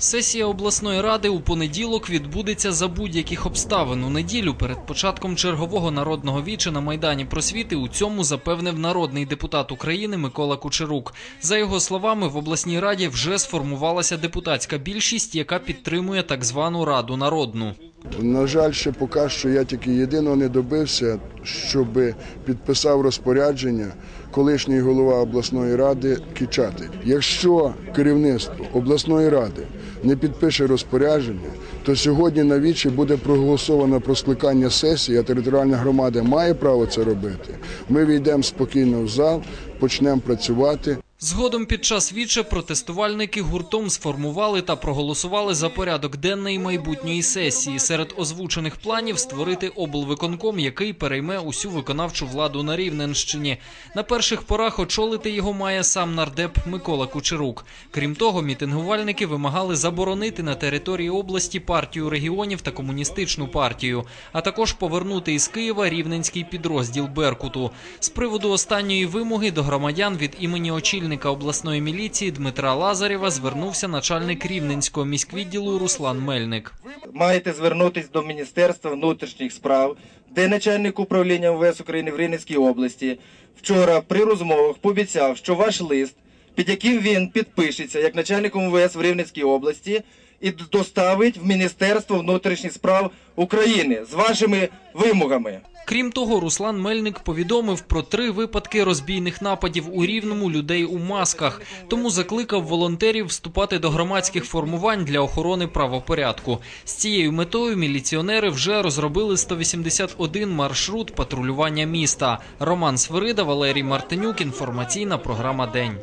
Сесія обласної ради у понеділок відбудеться за будь-яких обставин. У неділю перед початком чергового народного віча на майдані просвіти у цьому запевнив народний депутат України Микола Кучерук. За його словами, в обласній раді вже сформувалася депутатська більшість, яка підтримує так звану раду народну. На жаль, ще поки що я тільки єдиного не добився, щоб підписав розпорядження колишній голова обласної ради Кічатик. Якщо керівництво обласної ради не підпише розпорядження, то сьогодні на вічі буде проголосовано про скликання сесії, а територіальна громада має право це робити. Ми війдемо спокійно в зал, почнемо працювати. Згодом під час віче протестувальники гуртом сформували та проголосували за порядок денної майбутньої сесії. Серед озвучених планів створити облвиконком, який перейме усю виконавчу владу на Рівненщині. На перших порах очолити його має сам нардеп Микола Кучерук. Крім того, мітингувальники вимагали заборонити на території області партію регіонів та комуністичну партію, а також повернути із Києва рівненський підрозділ Беркуту. З приводу останньої вимоги до громадян від імені очільника обласної міліції Дмитра Лазарєва звернувся начальник рівненського міськвідділу Руслан Мельник. маєте звернутися до Міністерства внутрішніх справ, де начальник управління МВС України в Рівненській області вчора при розмовах пообіцяв, що ваш лист, під яким він підпишеться як начальник МВС в Рівненській області, і доставить в Міністерство внутрішніх справ України з вашими вимогами. Крім того, Руслан Мельник повідомив про три випадки розбійних нападів у рівному людей у масках, тому закликав волонтерів вступати до громадських формувань для охорони правопорядку. З цією метою міліціонери вже розробили 181 маршрут патрулювання міста. Роман Свирида, Валерій Мартинюк. Інформаційна програма День.